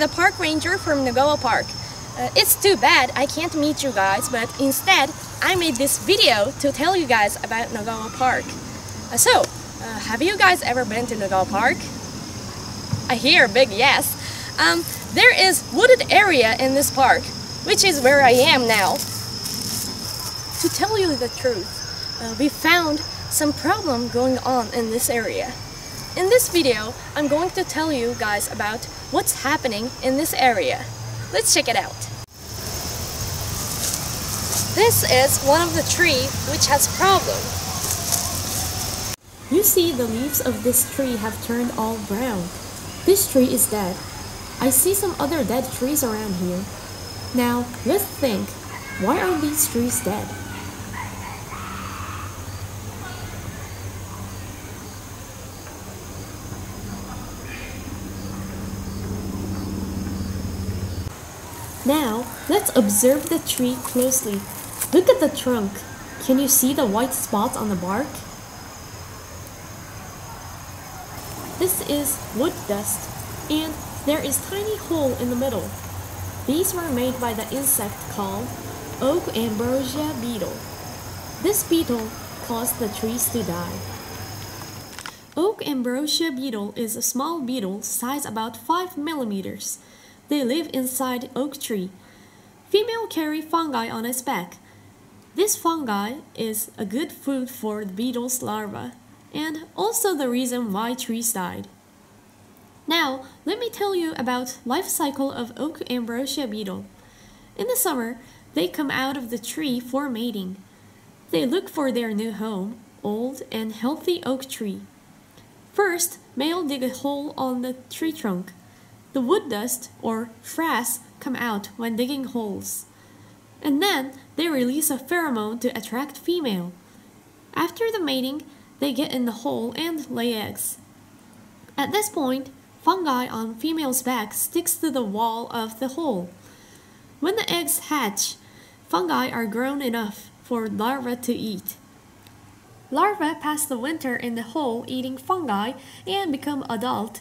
the park ranger from Nogawa Park. Uh, it's too bad I can't meet you guys, but instead I made this video to tell you guys about Nogawa Park. Uh, so, uh, have you guys ever been to Nogawa Park? I hear a big yes. Um, there is wooded area in this park, which is where I am now. To tell you the truth, uh, we found some problem going on in this area. In this video, I'm going to tell you guys about what's happening in this area. Let's check it out. This is one of the tree which has problem. You see the leaves of this tree have turned all brown. This tree is dead. I see some other dead trees around here. Now, let's think, why are these trees dead? Now, let's observe the tree closely. Look at the trunk. Can you see the white spots on the bark? This is wood dust, and there is tiny hole in the middle. These were made by the insect called oak ambrosia beetle. This beetle caused the trees to die. Oak ambrosia beetle is a small beetle size about 5 millimeters. They live inside oak tree. Female carry fungi on its back. This fungi is a good food for the beetle's larva and also the reason why trees died. Now, let me tell you about life cycle of oak ambrosia beetle. In the summer, they come out of the tree for mating. They look for their new home, old and healthy oak tree. First, male dig a hole on the tree trunk. The wood dust or frass come out when digging holes. And then they release a pheromone to attract female. After the mating, they get in the hole and lay eggs. At this point, fungi on female's back sticks to the wall of the hole. When the eggs hatch, fungi are grown enough for larvae to eat. Larvae pass the winter in the hole eating fungi and become adult.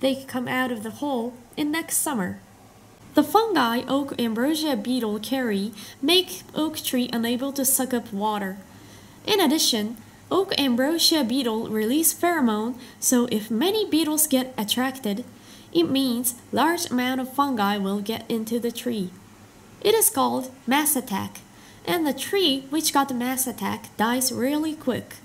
They come out of the hole in next summer. The fungi oak ambrosia beetle carry make oak tree unable to suck up water. In addition, oak ambrosia beetle release pheromone, so if many beetles get attracted, it means large amount of fungi will get into the tree. It is called mass attack, and the tree which got the mass attack dies really quick.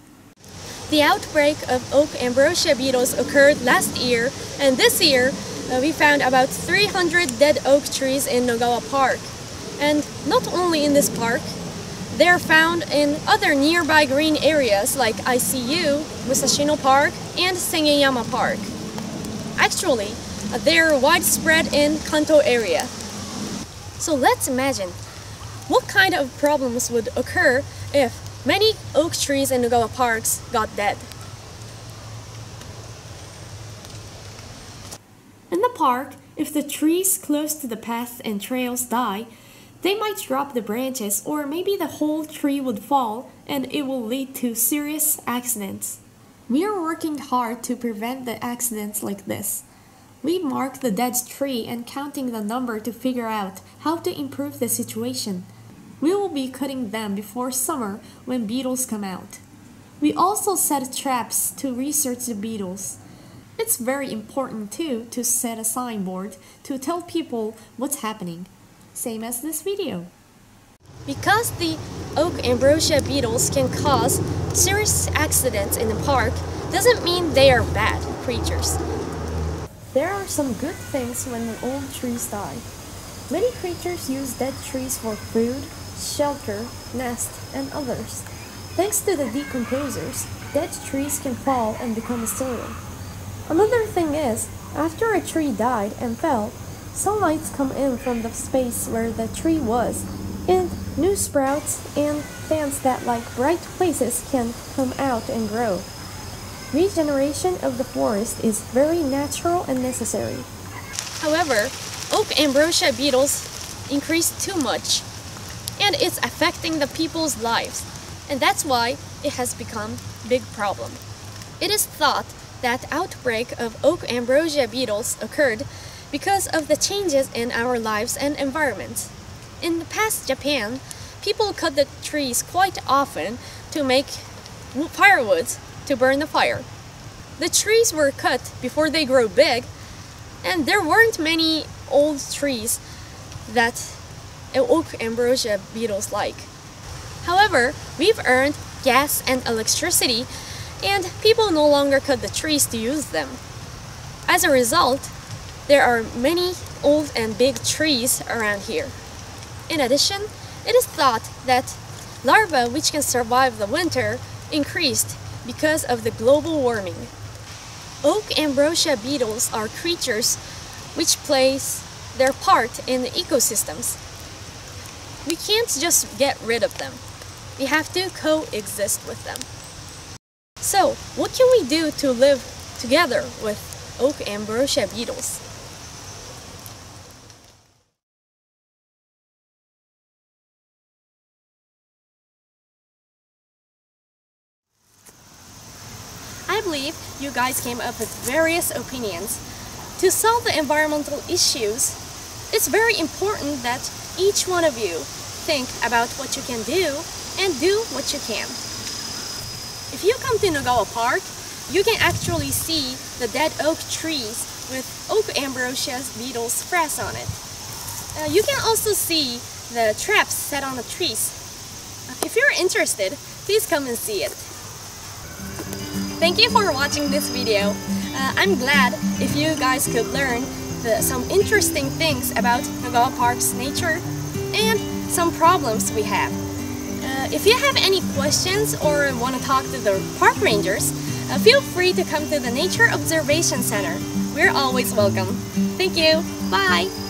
The outbreak of oak ambrosia beetles occurred last year, and this year uh, we found about 300 dead oak trees in Nogawa Park. And not only in this park, they are found in other nearby green areas like ICU, Musashino Park, and Sengenyama Park. Actually, they are widespread in Kanto area. So let's imagine, what kind of problems would occur if many oak trees in Nogawa parks got dead? In the park, if the trees close to the paths and trails die, they might drop the branches or maybe the whole tree would fall and it will lead to serious accidents. We are working hard to prevent the accidents like this. We mark the dead tree and counting the number to figure out how to improve the situation. We will be cutting them before summer when beetles come out. We also set traps to research the beetles. It's very important too to set a signboard to tell people what's happening, same as this video. Because the oak ambrosia beetles can cause serious accidents in the park doesn't mean they are bad creatures. There are some good things when the old trees die. Many creatures use dead trees for food, shelter, nest, and others. Thanks to the decomposers, dead trees can fall and become soil. Another thing is, after a tree died and fell, sunlight come in from the space where the tree was, and new sprouts and plants that like bright places can come out and grow. Regeneration of the forest is very natural and necessary. However, oak ambrosia beetles increase too much, and it's affecting the people's lives. and that's why it has become big problem. It is thought that outbreak of oak ambrosia beetles occurred because of the changes in our lives and environment. In the past Japan, people cut the trees quite often to make firewood to burn the fire. The trees were cut before they grow big, and there weren't many old trees that oak ambrosia beetles like. However, we've earned gas and electricity, and people no longer cut the trees to use them. As a result, there are many old and big trees around here. In addition, it is thought that larvae which can survive the winter increased because of the global warming. Oak ambrosia beetles are creatures which plays their part in the ecosystems. We can't just get rid of them. We have to coexist with them. So, what can we do to live together with oak ambrosia beetles? I believe you guys came up with various opinions. To solve the environmental issues, it's very important that each one of you think about what you can do and do what you can. If you come to Nogawa Park, you can actually see the dead oak trees with oak ambrosia beetles frass on it. Uh, you can also see the traps set on the trees. If you're interested, please come and see it. Thank you for watching this video. Uh, I'm glad if you guys could learn the, some interesting things about Nogawa Park's nature and some problems we have. Uh, if you have any questions or want to talk to the park rangers, uh, feel free to come to the Nature Observation Center. We're always welcome. Thank you. Bye.